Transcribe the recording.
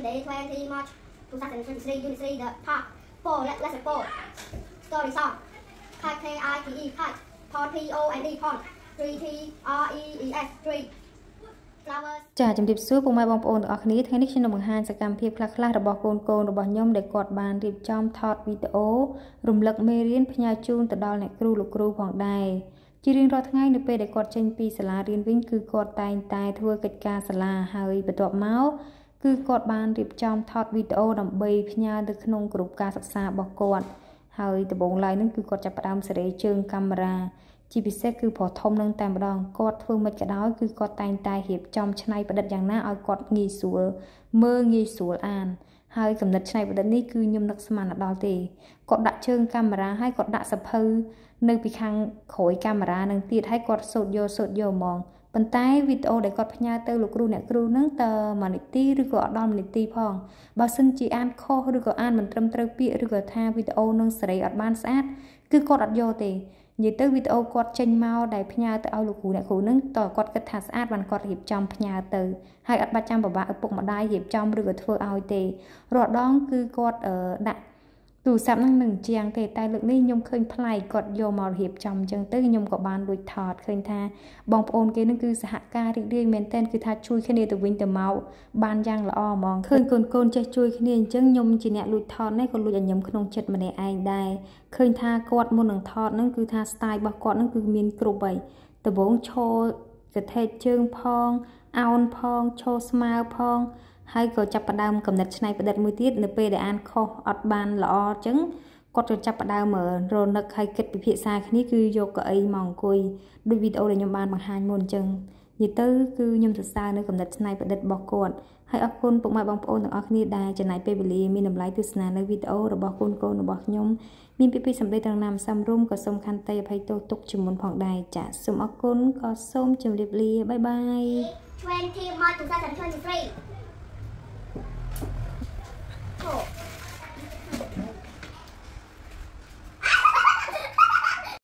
Monday 20 March 2023 Unit 3 The Park 4 let, Lesson 4 Story Song Kite K I T E Kite Pond P O N E Pond 3 T R E E S 3 Flowers ចាជំរាបសួរពុកម៉ែបងប្អូនទាំងអស់គ្នាថ្ងៃនេះខ្ញុំនឹងបង្ហាញសកម្មភាពខ្លះៗរបស់កូនកូនរបស់ខ្ញុំដែលគាត់បានរៀបចំថតវីដេអូរំលឹកមេរៀនផ្ញើជូនទៅដល់អ្នកគ្រូលោកគ្រូផងដែរជារៀងរាល់ថ្ងៃនៅពេលដែលគាត់ចេញពីសាលារៀនវិញគឺគាត់តែងតែធ្វើកិច្ចការសាលាហើយបន្ទាប់មក គឺគាត់បានរៀបចំថតវីដេអូដើម្បីផ្ញើទៅក្នុងក្រុមការសិក្សារបស់គាត់ហើយដំបូងឡើយនឹងគឺគាត់ចាប់ផ្ដើមសេរីជើងកាមេរ៉ាជាពិសេសគឺប្រធំនឹងតែម្ដងគាត់ធ្វើមិនក៏ដោយគឺគាត់តែងតែរៀបចំឆ្នៃប្រឌិតយ៉ាងណាឲ្យគាត់ងាយស្រួលមើលងាយស្រួលអានហើយកំណត់ឆ្នៃប្រឌិតនេះគឺខ្ញុំនឹកស្មានដល់ទេគាត់ដាក់ជើងកាមេរ៉ាហើយគាត់ដាក់សភៅនៅពីខាងក្រោយកាមេរ៉ានឹងទៀតហើយគាត់សូត្រយកសូត្រយកហ្មង ប៉ុន្តែវីដេអូដែលគាត់ផ្ញើទៅលោកគ្រូអ្នកគ្រូនឹងតើមួយនាទីឬក៏អត់ដល់មួយនាទីផងបើសិនជាអានខុសឬក៏អានមិនត្រឹមត្រូវពាក្យឬក៏ថាវីដេអូនឹងសេរីអត់បានស្អាតគឺគាត់អត់យកទេនិយាយទៅវីដេអូគាត់ចេញមកដែលផ្ញើទៅឲ្យលោកគ្រូអ្នកគ្រូនឹងតើគាត់គិតថាស្អាតបានគាត់រៀបចំផ្ញើទៅហើយអត់បាច់ចាំពិបាកឪពុកម្ដាយរៀបចំឬក៏ធ្វើឲ្យទេរាល់ដងគឺគាត់ដាក់ ទូរស័ព្ទហ្នឹងនឹងជាងទេតែលើកនេះខ្ញុំឃើញប្លែកគាត់យកមករៀបចំអញ្ចឹងទៅខ្ញុំក៏បានលួចថតឃើញថាបងប្អូនគេនឹងគឺសហការរីករាយមែនទែនគឺថាជួយគ្នាទៅវិញទៅមកបានយ៉ាងល្អហ្មងឃើញកូនកូនចេះជួយគ្នាអញ្ចឹងខ្ញុំជាអ្នកលួចថតនេះក៏លួចឲ្យខ្ញុំក្នុងចិត្តម្នាក់ឯងដែរឃើញថាគាត់មុននឹងថតហ្នឹងគឺថា style របស់គាត់ហ្នឹងគឺមានគ្រប់ហើយដំបូងឈរកថេកជើងផង អោនផងឈរស្មើផងហើយក៏ចាប់ផ្ដើមកំណត់ឆ្នៃប្រឌិតមួយទៀតនៅពេលដែលអានខុសអត់បានល្អអញ្ចឹងគាត់ក៏ចាប់ផ្ដើមរនឹកហើយគិតពិភាក្សាគ្នាគឺយកកៅអីមកអង្គុយដូចវីដេអូដែលខ្ញុំបានបង្ហាញមុនអញ្ចឹង និយាយទៅគឺខ្ញុំសរសើរនៅកំណត់ឆ្នៃប្រឌិតរបស់គាត់ហើយអរគុណពុកម៉ែបងប្អូនទាំងអស់គ្នាដែលចំណាយពេលវេលាមានតម្លៃទស្សនានៅវីដេអូរបស់កូនកូនរបស់ខ្ញុំមានពីពីសម្ដីទាំងណាមសំរុំក៏សូមខន្តីអភ័យទោសទុកជាមុនផងដែរចាសសូមអរគុណក៏សូមជម្រាបលាបាយបាយ20 March 2023